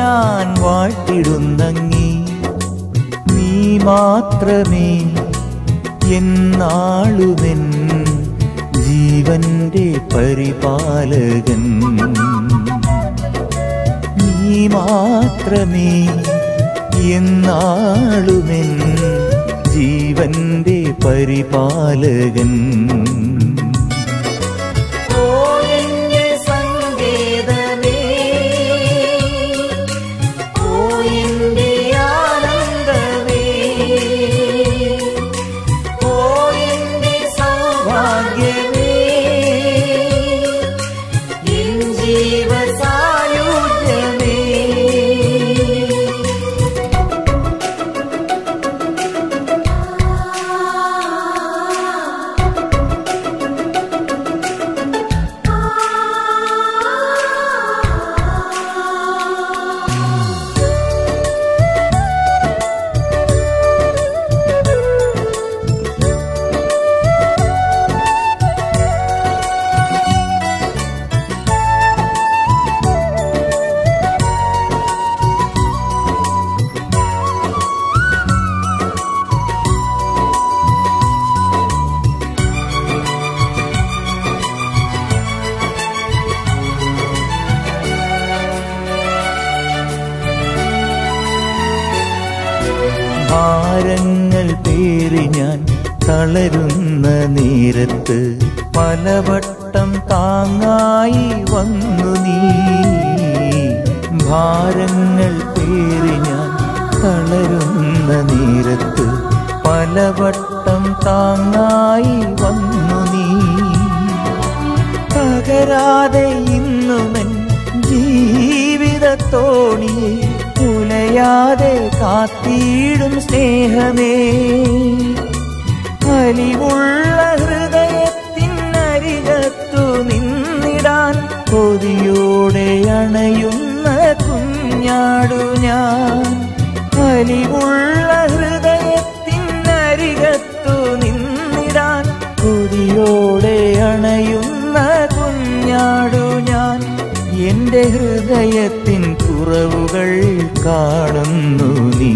ഞാൻ വാഴ്ത്തിടുന്നങ്ങി. നീ മാത്രമേ എന്നാളുമെൻ ജീവന്റെ പരിപാലകൻ. നീ മാത്രമേ എന്നാളുമെൻ ജീവന്റെ പരിപാലകൻ. പേറി ഞാൻ തളരുന്ന നേരത്ത് പലവട്ടം താങ്ങായി വന്നു നീ. ഭാരങ്ങൾ പേറി ഞാൻ തളരുന്ന നേരത്ത് പലവട്ടം താങ്ങായി വന്നു നീ. തകരാതെ ഇന്നുമെൻ ജീവിതത്തോണിയെ ഉലയാതെ കാത്തിടും സ്നേഹമേ. അലിവുള്ള ഹൃദയത്തിനരികത്തു നിന്നിടാൻ കൊതിയോടെ അണയുന്ന കുഞ്ഞാടു ഞാൻ. അലിവുള്ള ഹൃദയത്തിനരികത്തു നിന്നിടാൻ കൊതിയോടെ അണയുന്ന കുഞ്ഞാടു ഞാൻ. എന്റെ ഹൃദയത്തിൻ കുറവുകൾ കാണുന്നു നീ.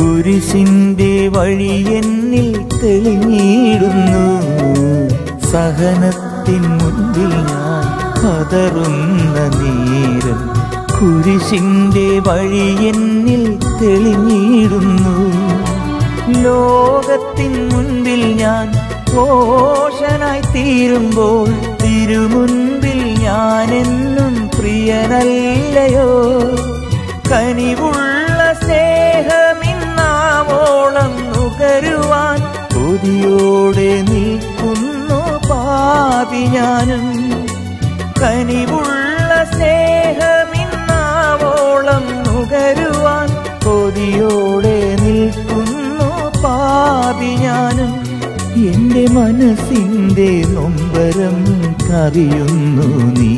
കുരിശിന്റെ വഴി എന്നിൽ തെളിഞ്ഞിടുന്നു. സഹനത്തിൻ മുൻപിൽ ഞാൻ പതറുന്ന നേരം കുരിശിന്റെ വഴി എന്നിൽ തെളിഞ്ഞിടുന്നു. ലോകത്തിൻ മുൻപിൽ ഞാൻ ഘോഷനായി തീരുമ്പോൾ തിരുമുൻപിൽ ഞാനെന്നും പ്രിയനല്ലയോ? കനിവുള്ള സ്നേഹമിന്നാവോളം നുകരുവാൻ കൊതിയോടെ നിൽക്കുന്നു പാപി ഞാനും. കനിവുള്ള സ്നേഹമിന്നാവോളം നുകരുവാൻ കൊതിയോടെ നിൽക്കുന്നു പാപി ഞാനും. എന്റെ മനസ്സിന്റെ നൊമ്പരം കറിയുന്നു നീ.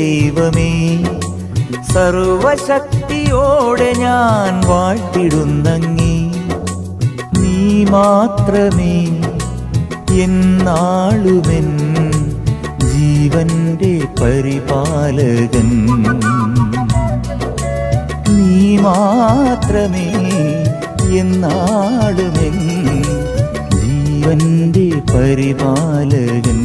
സത്യദൈവമേ സർവശക്തിയോടെ ഞാൻ വാഴ്ത്തിടുന്നങ്ങി നീ മാത്രമേ എന്നാളുമെൻ ജീവന്റെ പരിപാലകൻ. നീ മാത്രമേ എന്നാളുമെൻ ജീവന്റെ പരിപാലകൻ.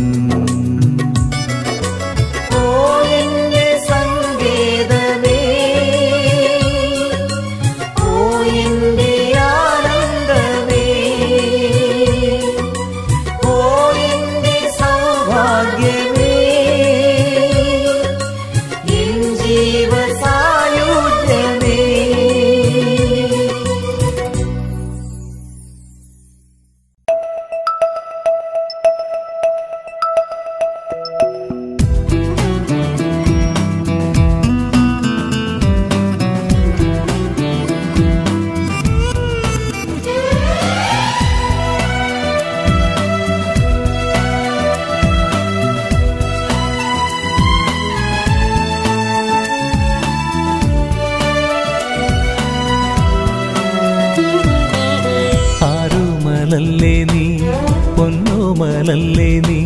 പൊന്നോമലല്ലേ നീ?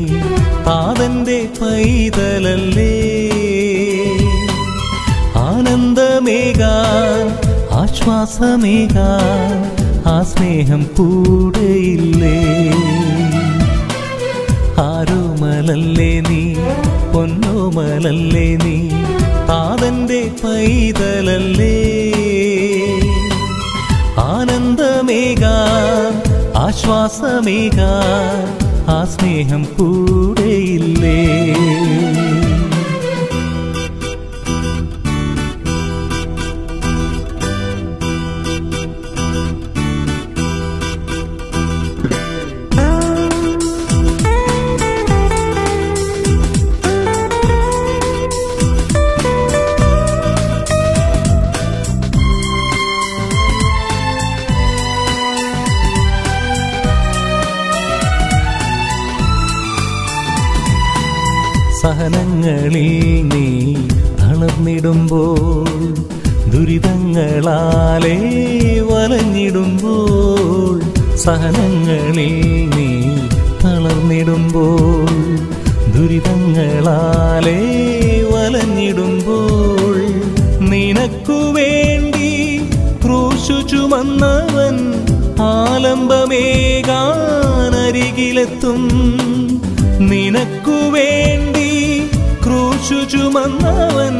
പാതന്റെ പൈതലല്ലേ? ആനന്ദമേകാൻ ആശ്വാസമേകാൻ ആ സ്നേഹം കൂടെയില്ലേ? ആരോമലല്ലേ നീ? പൊന്നോമലല്ലേ നീ? പാതന്റെ പൈതലല്ലേ? ആനന്ദമേകാൻ ആശ്വാസമേകാൻ ആ സ്നേഹം കൂടെയില്ലേ? സഹനങ്ങളിൽ നീ തളർന്നിടുമ്പോൾ ദുരിതങ്ങളാലേ വലഞ്ഞിടുമ്പോൾ നിനക്കു വേണ്ടി ക്രൂശു ചുമന്നവൻ ആലംബമേകാനരികിലെത്തും. നിനക്കു വേണ്ടി ക്രൂശു ചുമന്നവൻ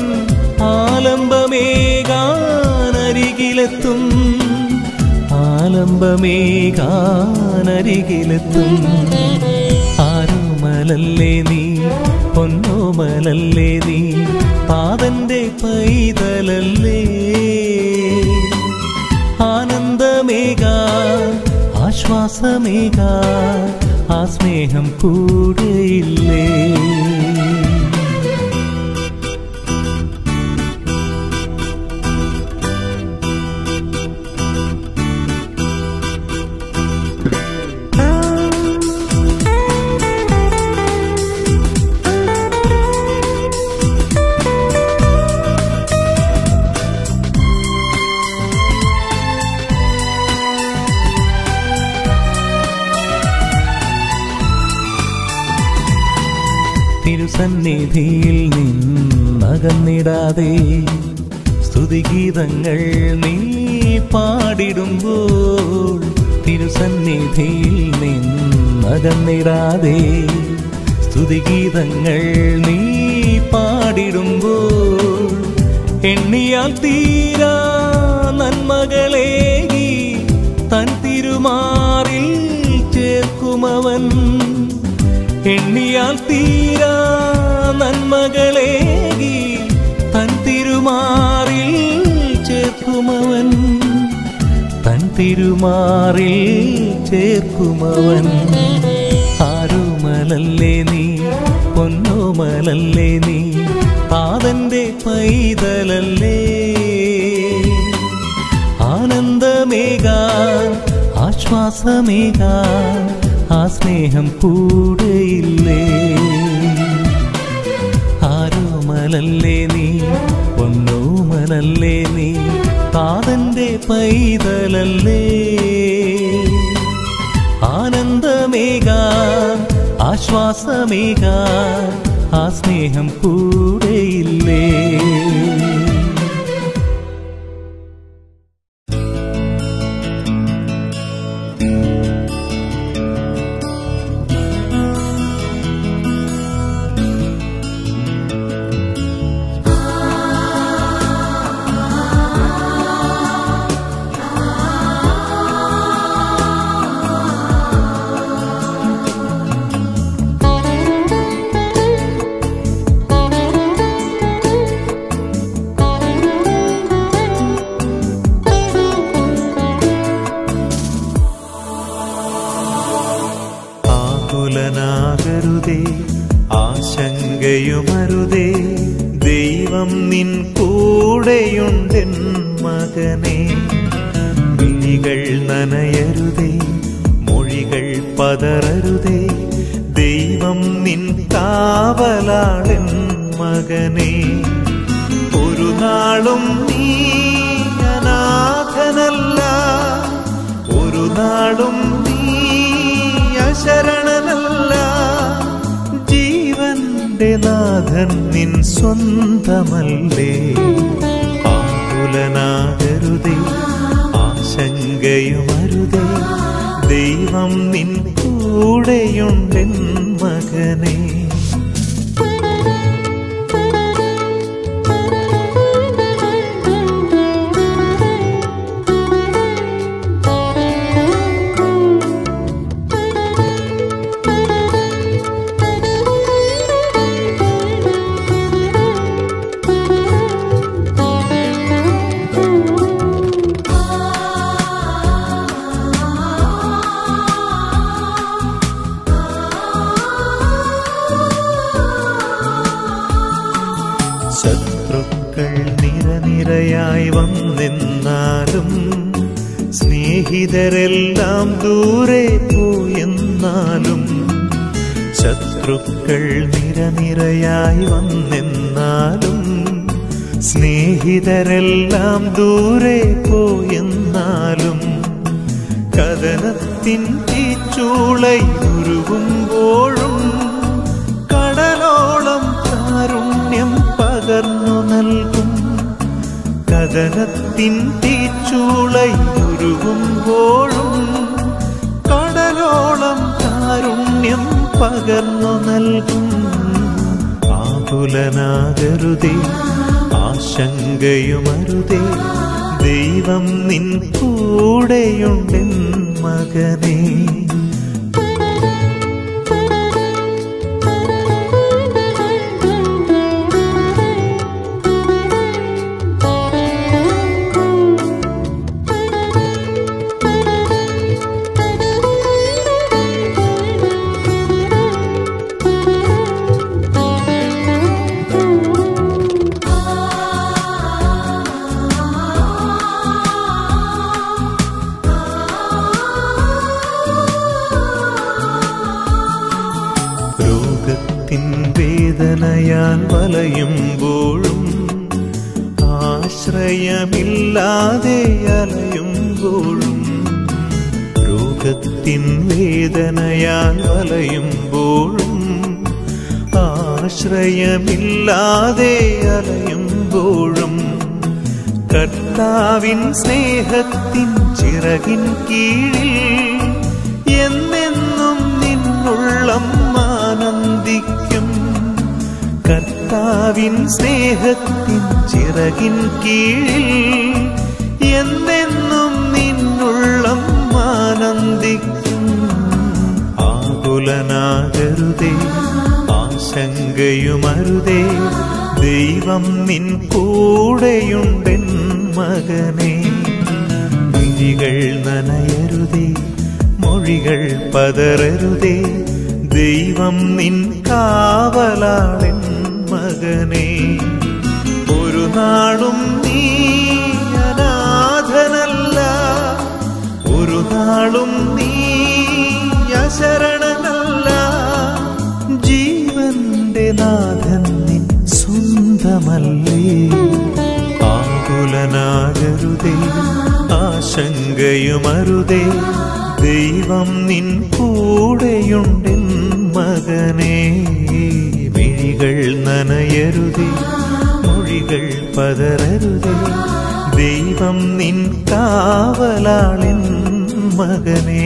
ആലംബമേകാനരികിലെത്തും. ആലംബമേകാനരികിലെത്തും ആരോമലല്ലേ നീ പൊന്നോമലല്ലേ നീ പാതന്റെ പൈതലല്ലേ? ആനന്ദമേകാൻ ആശ്വാസമേകാൻ ആ സ്നേഹം കൂടെയില്ലേ? സ്തുതിഗീതങ്ങൾ നീ പാടിടുമ്പോൾ തിരുസന്നിധിയിൽ നിന്നകന്നിടാതെ സ്തുതിഗീതങ്ങൾ നീ പാടിടുമ്പോൾ എണ്ണിയാൽ തീരാ നന്മകളേകി തൻ തിരുമാറിൽ ചേർക്കുമവൻ. എണ്ണിയാൽ തീരാ ചേർക്കുമവൻ. തൻ തിരുമാറിൽ ചേർക്കുമവൻ. ആരുമലല്ലേ നീ? പൊന്നുമലല്ലേ നീ? പാതന്റെ പൈതലല്ലേ? ആനന്ദമേകാൻ ആശ്വാസമേകാൻ ആ സ്നേഹം കൂടെയില്ലേ? ആരോമലല്ലേ നീ? പൊന്നോമലല്ലേ നീ? താതന്റെ പൈതലല്ലേ? ആനന്ദമേകാൻ ആശ്വാസമേക ആ സ്നേഹം കൂടെയില്ലേ? വിഴികൾ നനയരുതേ മൊഴികൾ പതറരുതേ. ദൈവം നിൻ കാവലാളൻ മകനെ. ഒരു നാളും നീ അനാഥനല്ല. ഒരു നാളും നീ അശരണനല്ല. ജീവന്റെ നാഥൻ നിൻ സ്വന്തമല്ലേ. ആകുലനാകരുതേ ആശങ്കയുമരുതേ ദൈവം നിൻ കൂടെയുണ്ടെൻ മകനേ. ശത്രുക്കൾ നിരനിരയായി വന്നെന്നാലും സ്നേഹിതരെല്ലാം ദൂരെ പോയെന്നാലും കഥനത്തിൻ തീച്ചൂളയുരുകുമ്പോഴും കടലോളം കാരുണ്യം പകർന്നു നൽകും. കഥനത്തിൻ തീച്ചൂളയുരുകുമ്പോഴും കടലോളം കാരുണ്യം പകർന്നു നൽകും. ആകുലനാകരുതേ ആശങ്കയുമരുതേ ദൈവം നിൻ കൂടെയുണ്ടെൻ മകനേ. ആശ്രയമില്ലാതെ അലയുമ്പോഴും രോഗത്തിൻ വേദനയാൽ വലയുമ്പോഴും ആശ്രയമില്ലാതെ അലയുമ്പോഴും കർത്താവിൻ സ്നേഹത്തിൻ ചിറകിൻ കീഴിൽ എന്നെന്നും നിന്നുള്ളം ആനന്ദിക്കും. കർത്താവിൻ സ്നേഹത്തിൻ ചിറകിൻ കീഴിൽ എന്നെന്നും നിന്നുള്ളം ആനന്ദിക്കും ആകുലനാകരുതേ ആശങ്കയുമരുതേ ദൈവം നിൻ കൂടെയുണ്ടെൻ മകനേ വിഴികൾ നനയരുതേ മൊഴികൾ പതറരുതേ ദൈവം നിൻ കാവലാളൻ മകനേ ഒരു നാളും നീ അനാഥനല്ല. ഒരു നാളും നീ അശരണനല്ല. ജീവന്റെ നാഥൻ നിൻ സ്വന്തമല്ലേ. ആകുലനാകരുതേ ആശങ്കയുമരുതേ. ദൈവം നിൻ കൂടെയുണ്ടെൻ മകനെ. മിഴികൾ നനയരുതേ. മൊഴികൾ പതരരുത് ദൈവം നിൻ കാവലാളിൻ മകനേ.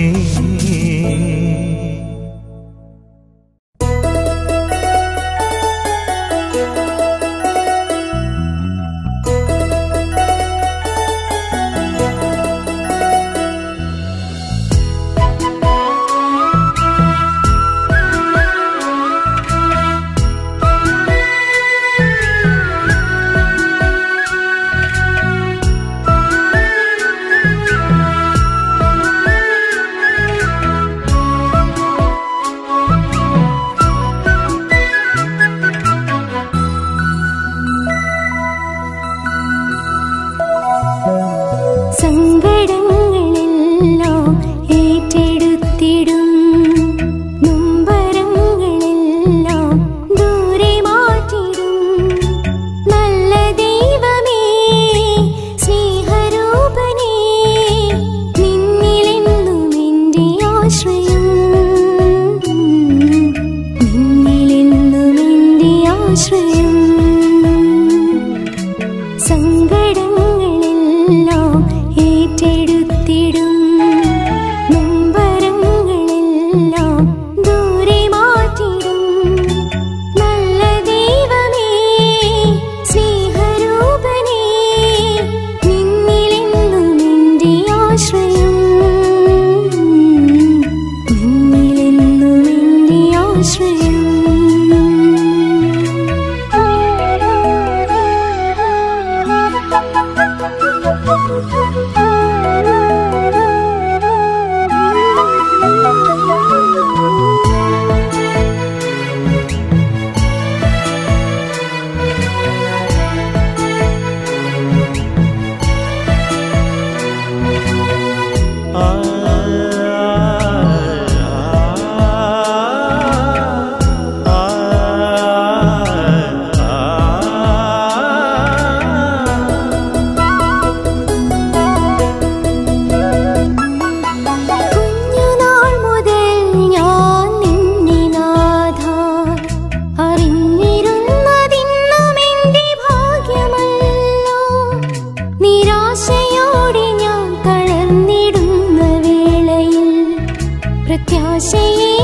丢下一